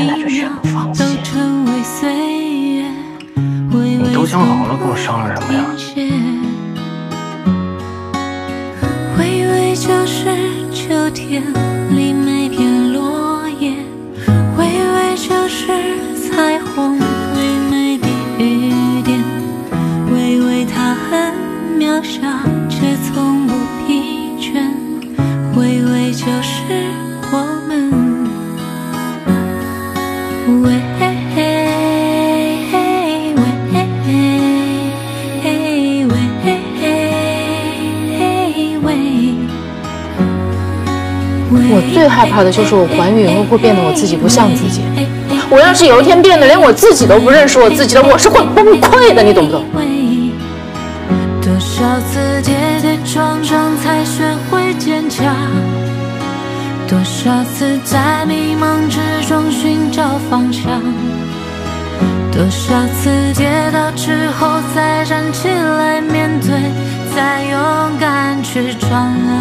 现在就全部放弃。你都想好了跟我商量什么呀？微微就是秋天我最害怕的就是我怀孕后会变得我自己不像自己。我要是有一天变得连我自己都不认识我自己了，我是会崩溃的，你懂不懂？多少次跌跌撞撞才学会坚强？多少次在迷茫之中寻找方向？多少次跌倒之后再站起来面对，再勇敢去闯啊！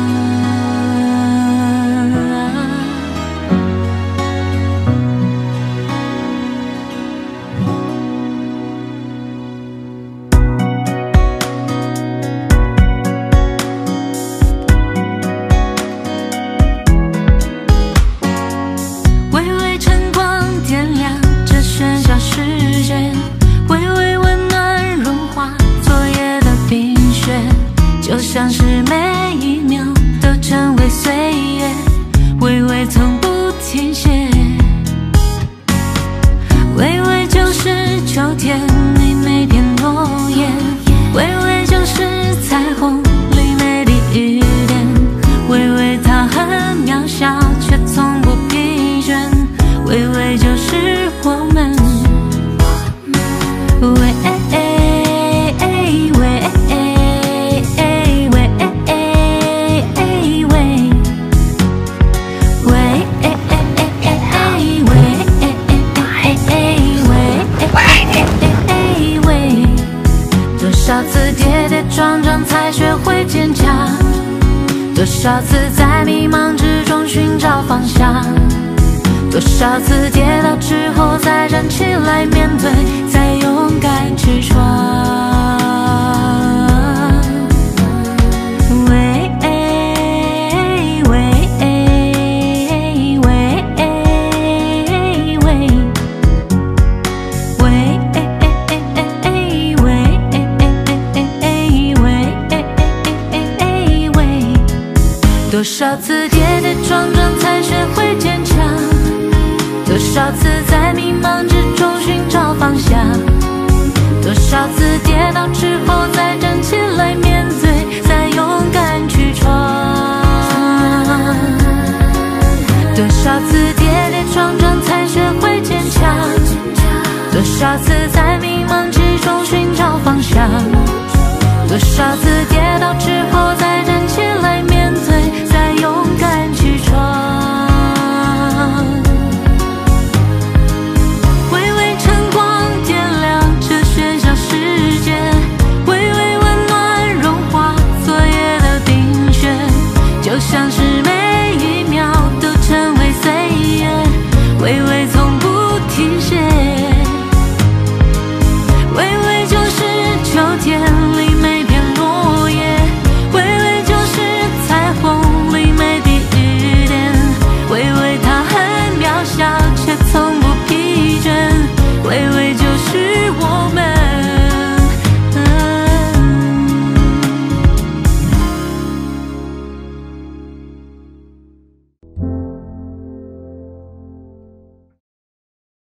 微微就是我们。喂喂喂喂喂喂，多少次跌跌撞撞才学会坚强？多少次在迷茫多少次跌倒之后再站起来面对，再勇敢去闯。喂喂喂喂。喂喂喂，多少次跌跌撞撞才学会坚强？多少次在迷茫之中寻找方向？多少次跌倒之后再站起来面对，再勇敢去闯？多少次跌跌撞撞才学会坚强？多少次在迷茫之中寻找方向？多少次跌倒之后再站像是